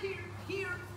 here, here,